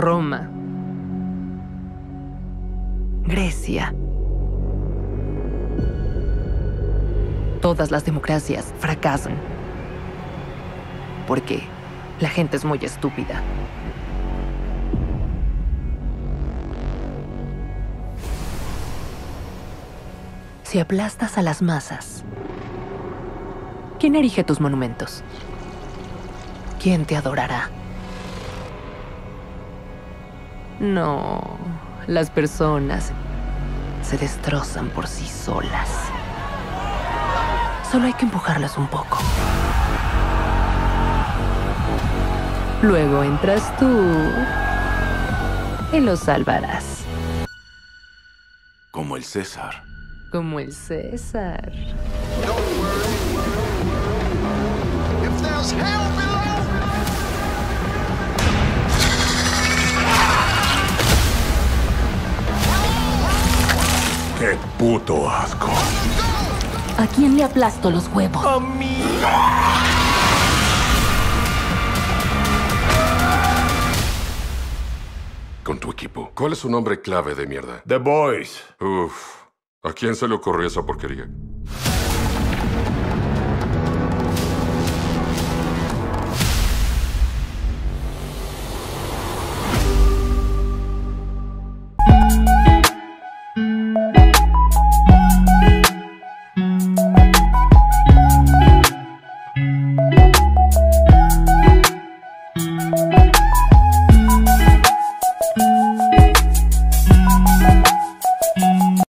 Roma, Grecia. Todas las democracias fracasan. Porque la gente es muy estúpida. Si aplastas a las masas, ¿quién erige tus monumentos? ¿Quién te adorará? No, las personas se destrozan por sí solas. Solo hay que empujarlas un poco. Luego entras tú y los salvarás. Como el César. Como el César. ¡Qué puto asco! ¿A quién le aplasto los huevos? Con tu equipo. ¿Cuál es su nombre clave de mierda? The Boys. Uf. ¿A quién se le ocurrió esa porquería?